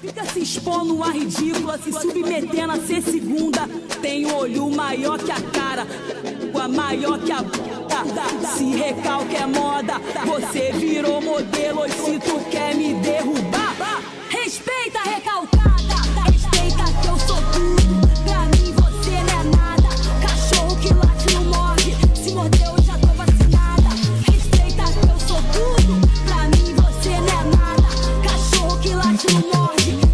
Fica se expondo a ridícula, se submetendo a ser segunda. Tem olho maior que a cara, a maior que a puta. Se recalque é moda, você virou modelo. E se tu quer me derrubar. boy.